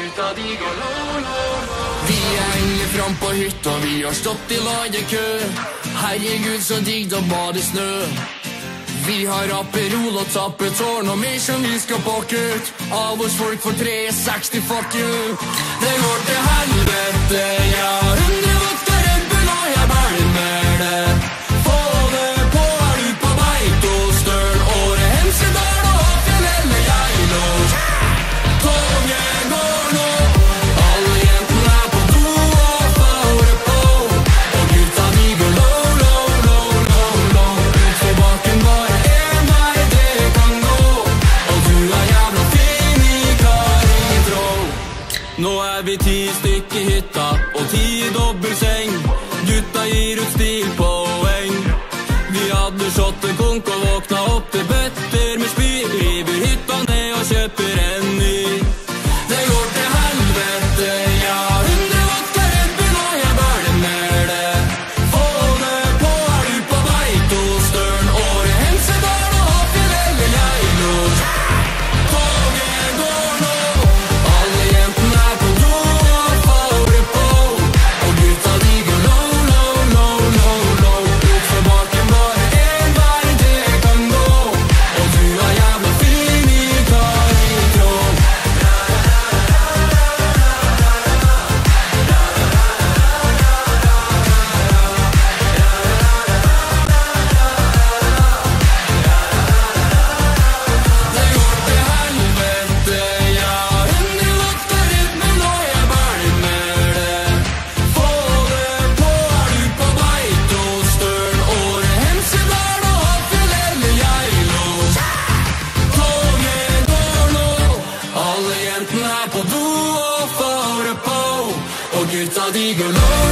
ruta de går lo-lo-lo. Vi henger fram på hytta, vi har stått i ladekø. Herregud, så digg det å bade snø. Vi har Aperol og tappetårn og mer som vi skal pakke ut. Av oss folk for 360, fuck you. Det går til helvete, ja. Nå er vi ti stykk i hytta og ti i dobbel seng. Gutta gir ut stilpoeng. Vi hadde shottekonk og våkna opp til bø. senza di gloria